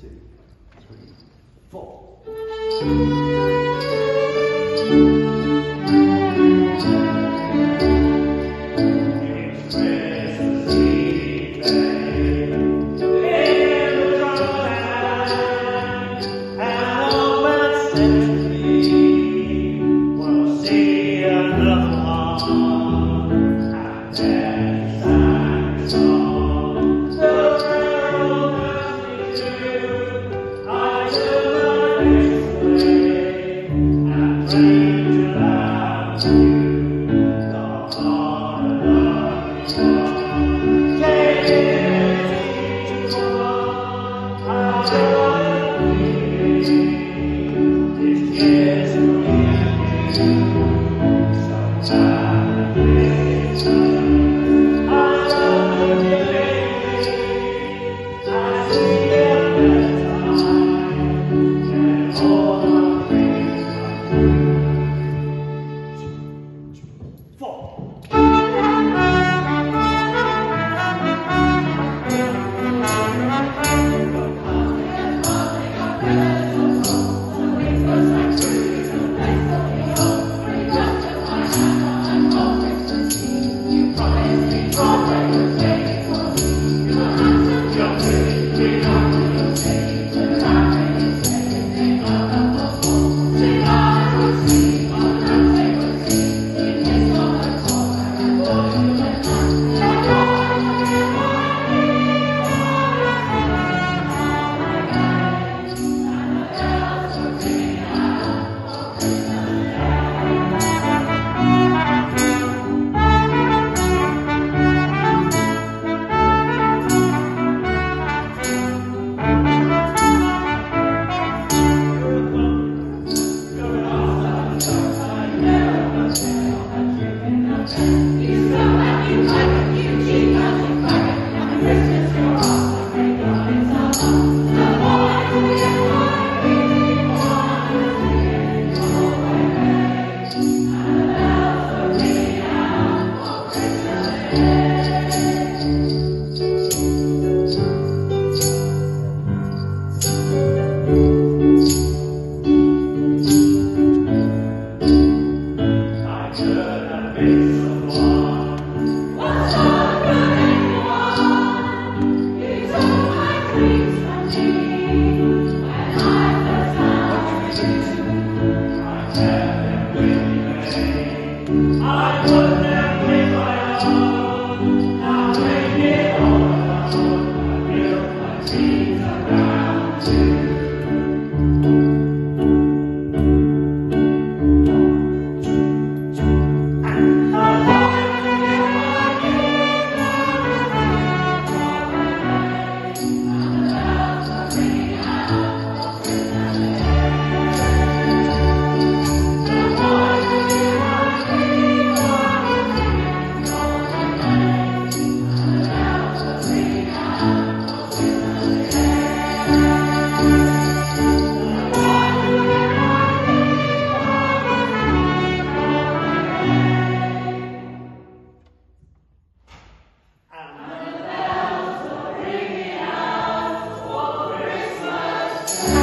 two, three, four. Yeah.